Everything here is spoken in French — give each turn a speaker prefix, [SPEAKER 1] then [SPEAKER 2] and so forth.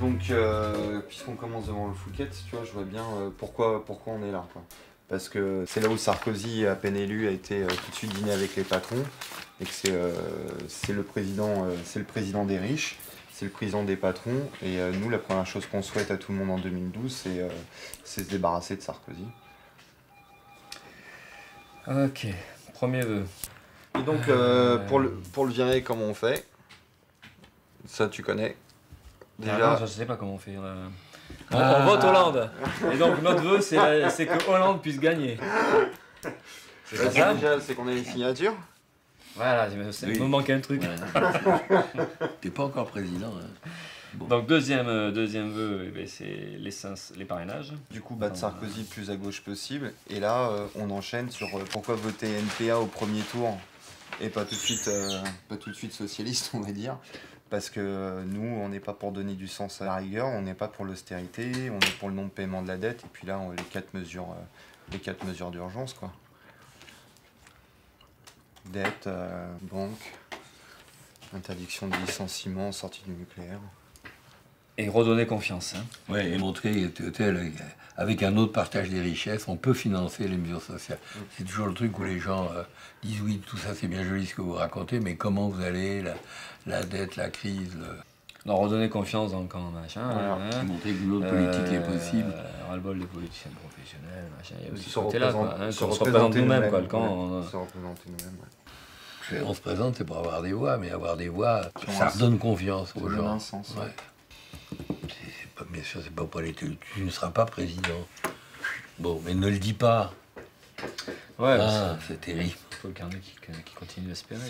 [SPEAKER 1] Donc, euh, puisqu'on commence devant le Fouquet, tu vois, je vois bien euh, pourquoi, pourquoi on est là. Quoi. Parce que c'est là où Sarkozy, à peine élu, a été euh, tout de suite dîner avec les patrons. Et que c'est euh, le, président, euh, c'est le président des riches, c'est le président des patrons. Et euh, nous, la première chose qu'on souhaite à tout le monde en 2012, c'est euh, c'est se débarrasser de Sarkozy.
[SPEAKER 2] Ok, premier vœu.
[SPEAKER 1] Et donc, euh, pour, le, pour le virer, comment on fait? Ça, tu connais?
[SPEAKER 2] Déjà, Ah je sais pas comment on fait. euh. On, on vote Hollande. Et donc notre vœu, c'est que Hollande puisse gagner. C'est
[SPEAKER 1] Vas-y,
[SPEAKER 2] ça
[SPEAKER 1] déjà, c'est qu'on a une signature.
[SPEAKER 2] Voilà, il
[SPEAKER 3] Oui.
[SPEAKER 2] me manque un truc.
[SPEAKER 3] Ouais. T'es pas encore président. hein.
[SPEAKER 2] Donc deuxième, euh, deuxième vœu, eh ben, c'est l'essence, les parrainages.
[SPEAKER 1] Du coup, battre Sarkozy le plus à gauche possible. Et là, euh, on enchaîne sur euh, pourquoi voter NPA au premier tour et pas tout de suite, euh, pas tout de suite socialiste, on va dire. Parce que euh, nous, on n'est pas pour donner du sens à la rigueur, on n'est pas pour l'austérité, on est pour le non-paiement de la dette. Et puis là, on, les quatre mesures, euh, les quatre mesures d'urgence, quoi. Dette, euh, banque, interdiction de licenciement, sortie du nucléaire.
[SPEAKER 2] Et redonner confiance. hein.
[SPEAKER 3] Ouais, et montrer que, tu sais, le- avec un autre partage des richesses, on peut financer les mesures sociales. C'est toujours le truc où les gens euh, disent oui, tout ça c'est bien joli ce que vous racontez, mais comment vous allez, la, la dette, la crise, le-
[SPEAKER 2] Non, redonner confiance dans le camp, machin.
[SPEAKER 1] Voilà.
[SPEAKER 2] hein.
[SPEAKER 3] montrer que l'autre politique est
[SPEAKER 2] Euh,
[SPEAKER 3] possible.
[SPEAKER 2] ras-le-bol des politiciens professionnels, machin. Il y a aussi
[SPEAKER 1] Se
[SPEAKER 2] ce côté-là, quoi.
[SPEAKER 1] représenter-
[SPEAKER 2] Hein,
[SPEAKER 1] se
[SPEAKER 2] se
[SPEAKER 1] représenter
[SPEAKER 2] nous-mêmes, quoi. Le
[SPEAKER 1] nous-mêmes,
[SPEAKER 2] camp,
[SPEAKER 1] ouais.
[SPEAKER 2] on-
[SPEAKER 1] Se représenter nous-mêmes, ouais.
[SPEAKER 3] On se présente, c'est pour avoir des voix, mais avoir des voix, ça redonne confiance
[SPEAKER 1] Ça
[SPEAKER 3] aux
[SPEAKER 1] donne
[SPEAKER 3] gens.
[SPEAKER 1] un sens, ouais.
[SPEAKER 3] Bien sûr, c'est pas pour les. Tu, tu ne seras pas président. Bon, mais ne le dis pas.
[SPEAKER 2] Ouais,
[SPEAKER 3] Ah, c'est terrible.
[SPEAKER 2] il faut le carnet qui, qui continue d'espérer.